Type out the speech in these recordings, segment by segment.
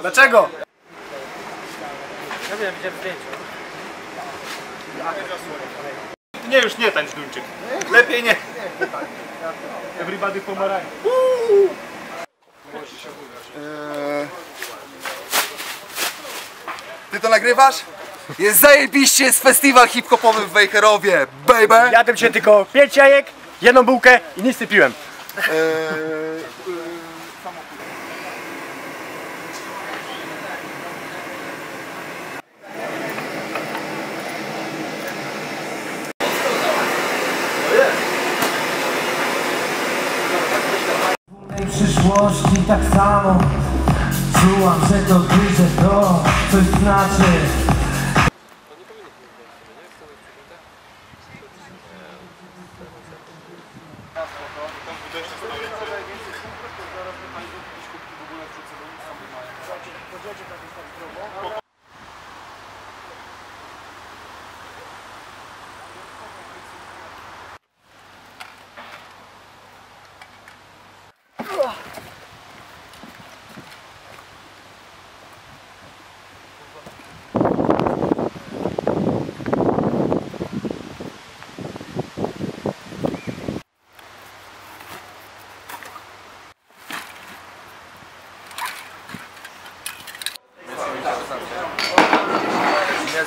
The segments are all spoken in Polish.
Dlaczego? Ja wiem, widziałem zdjęcie. Nie, już nie tańcz Duńczyk. Lepiej nie. Everybody pomarań. Ty to nagrywasz? Jest zajebiście, jest festiwal hip-hopowy w Wejherowie, baby! Jadłem się tylko pięć jajek, jedną bułkę i nic nie piłem. mojej przyszłości tak samo Czułam, że to duże to coś znaczy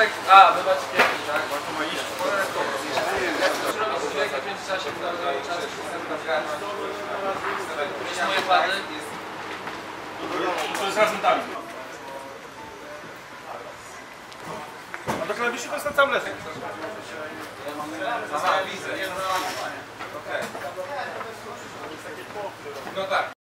Soundcheck. A, wybacz pierwszy, tak? Bo to ma iść. W międzyczasie cały czas przystęp na kartę. Moje plany jest To jest razem dalej. A do klawiszy to jest na całym lesie. Aha, widzę. Okej. No tak.